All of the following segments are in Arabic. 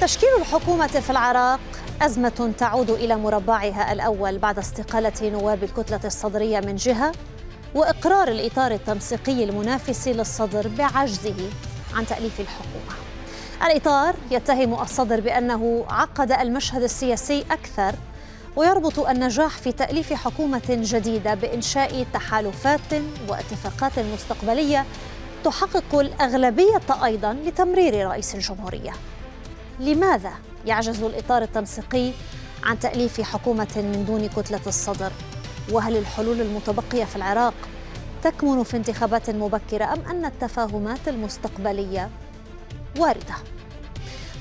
تشكيل الحكومة في العراق أزمة تعود إلى مربعها الأول بعد استقالة نواب الكتلة الصدرية من جهة وإقرار الإطار التنسيقي المنافس للصدر بعجزه عن تأليف الحكومة. الإطار يتهم الصدر بأنه عقد المشهد السياسي أكثر ويربط النجاح في تأليف حكومة جديدة بإنشاء تحالفات واتفاقات مستقبلية تحقق الأغلبية أيضا لتمرير رئيس الجمهورية. لماذا يعجز الإطار التنسيقي عن تأليف حكومة من دون كتلة الصدر؟ وهل الحلول المتبقية في العراق تكمن في انتخابات مبكرة أم أن التفاهمات المستقبلية واردة؟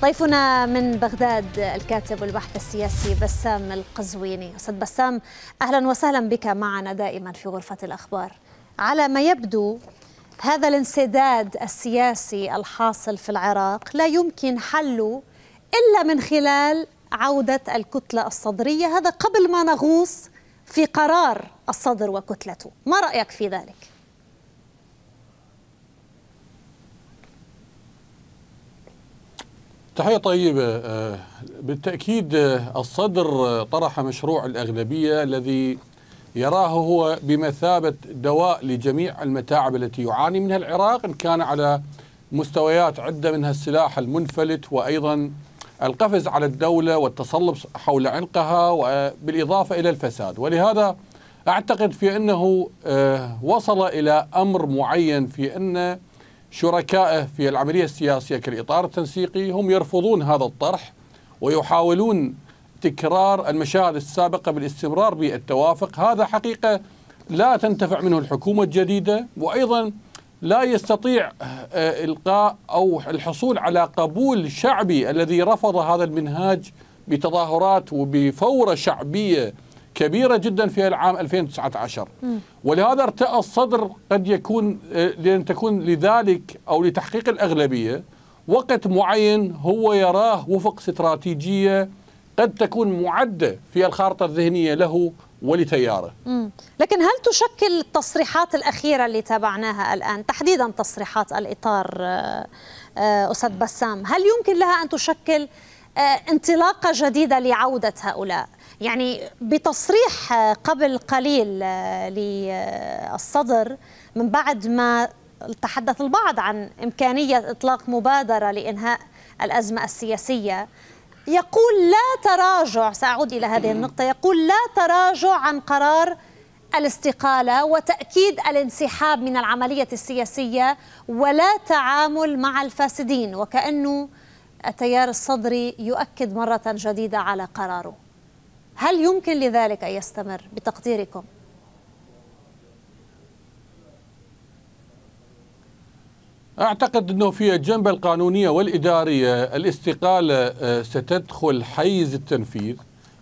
ضيفنا من بغداد الكاتب والبحث السياسي بسام القزويني أستاذ بسام أهلا وسهلا بك معنا دائما في غرفة الأخبار على ما يبدو هذا الانسداد السياسي الحاصل في العراق لا يمكن حله إلا من خلال عودة الكتلة الصدرية. هذا قبل ما نغوص في قرار الصدر وكتلته. ما رأيك في ذلك؟ تحية طيبة. بالتأكيد الصدر طرح مشروع الأغلبية الذي يراه هو بمثابة دواء لجميع المتاعب التي يعاني منها العراق إن كان على مستويات عدة منها السلاح المنفلت وأيضا القفز على الدولة والتصلب حول عنقها وبالإضافة إلى الفساد. ولهذا أعتقد في أنه وصل إلى أمر معين في أن شركائه في العملية السياسية كالإطار التنسيقي هم يرفضون هذا الطرح ويحاولون تكرار المشاهد السابقة بالاستمرار بالتوافق. هذا حقيقة لا تنتفع منه الحكومة الجديدة. وأيضا لا يستطيع إلقاء أو الحصول على قبول شعبي الذي رفض هذا المنهاج بتظاهرات وبفورة شعبية كبيرة جدا في العام 2019 ولهذا ارتأى الصدر قد يكون لأن تكون لذلك أو لتحقيق الأغلبية وقت معين هو يراه وفق استراتيجية قد تكون معدة في الخارطة الذهنية له ولتياره. مم. لكن هل تشكل التصريحات الأخيرة اللي تابعناها الآن؟ تحديدا تصريحات الإطار أستاذ بسام هل يمكن لها أن تشكل انطلاقة جديدة لعودة هؤلاء؟ يعني بتصريح قبل قليل للصدر من بعد ما تحدث البعض عن إمكانية إطلاق مبادرة لإنهاء الأزمة السياسية يقول لا تراجع سأعود إلى هذه النقطة يقول لا تراجع عن قرار الاستقالة وتأكيد الانسحاب من العملية السياسية ولا تعامل مع الفاسدين وكأنه التيار الصدري يؤكد مرة جديدة على قراره هل يمكن لذلك أن يستمر بتقديركم؟ أعتقد أنه في الجنبة القانونية والإدارية الاستقالة ستدخل حيز التنفيذ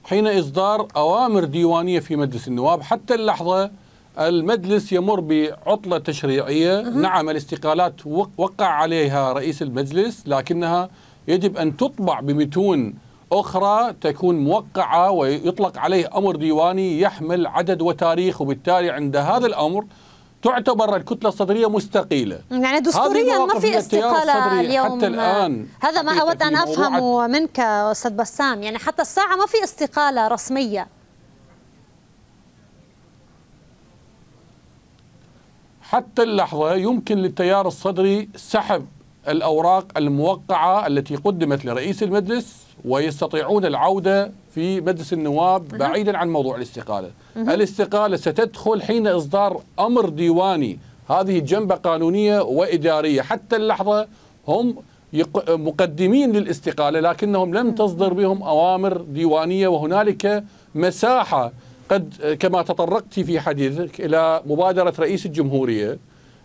حين إصدار أوامر ديوانية في مجلس النواب. حتى اللحظة المجلس يمر بعطلة تشريعية. نعم الاستقالات وقع عليها رئيس المجلس لكنها يجب أن تطبع بمتون أخرى تكون موقعة ويطلق عليه أمر ديواني يحمل عدد وتاريخ. وبالتالي عند هذا الأمر تعتبر الكتلة الصدرية مستقيلة. يعني دستوريا ما في استقالة اليوم حتى الآن هذا ما أود أن أفهمه منك أستاذ بسام. يعني حتى الساعة ما في استقالة رسمية. حتى اللحظة يمكن للتيار الصدري سحب الأوراق الموقعة التي قدمت لرئيس المجلس ويستطيعون العودة في مجلس النواب بعيدا عن موضوع الاستقالة. الاستقالة ستدخل حين إصدار أمر ديواني. هذه جنبة قانونية وإدارية. حتى اللحظة هم مقدمين للاستقالة لكنهم لم تصدر بهم أوامر ديوانية. وهنالك مساحة قد كما تطرقت في حديثك إلى مبادرة رئيس الجمهورية.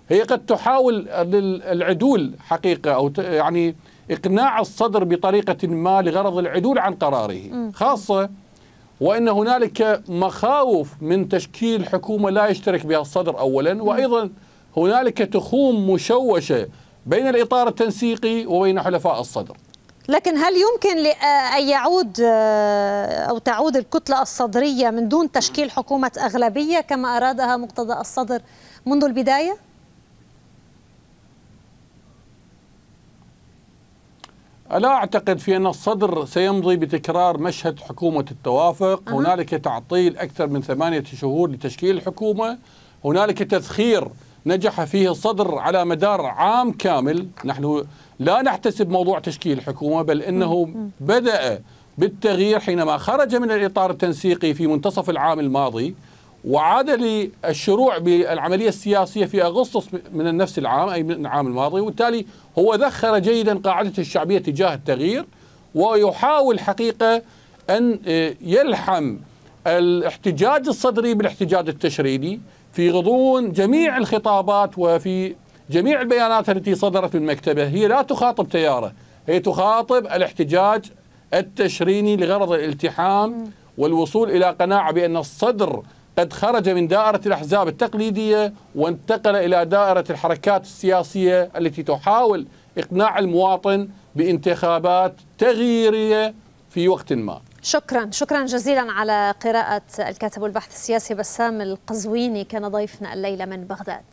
هي قد تحاول العدول حقيقة أو يعني إقناع الصدر بطريقة ما لغرض العدول عن قراره. خاصة وأن هنالك مخاوف من تشكيل حكومة لا يشترك بها الصدر أولا وأيضا هنالك تخوم مشوشة بين الإطار التنسيقي وبين حلفاء الصدر. لكن هل يمكن أن يعود أو تعود الكتلة الصدرية من دون تشكيل حكومة أغلبية كما أرادها مقتضى الصدر منذ البداية؟ لا أعتقد في أن الصدر سيمضي بتكرار مشهد حكومة التوافق أه. هنالك تعطيل أكثر من ثمانية شهور لتشكيل الحكومة هنالك تسخير نجح فيه الصدر على مدار عام كامل. نحن لا نحتسب موضوع تشكيل الحكومة بل إنه بدأ بالتغيير حينما خرج من الإطار التنسيقي في منتصف العام الماضي. وعاد للشروع بالعملية السياسية في أغسطس من نفس العام أي من العام الماضي وبالتالي هو ذخر جيدا قاعدة الشعبية تجاه التغيير ويحاول حقيقة أن يلحم الاحتجاج الصدري بالاحتجاج التشريدي في غضون جميع الخطابات وفي جميع البيانات التي صدرت من مكتبه. هي لا تخاطب تياره هي تخاطب الاحتجاج التشريني لغرض الالتحام والوصول إلى قناعة بأن الصدر قد خرج من دائرة الأحزاب التقليدية وانتقل إلى دائرة الحركات السياسية التي تحاول إقناع المواطن بانتخابات تغييرية في وقت ما. شكرا. شكرا جزيلا على قراءة الكاتب والبحث السياسي بسام القزويني. كان ضيفنا الليلة من بغداد.